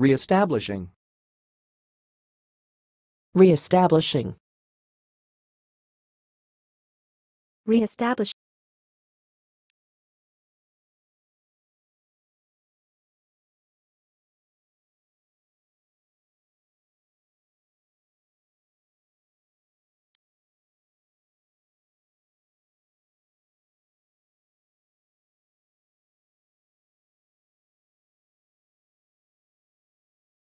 Reestablishing. reestablishing, reestablish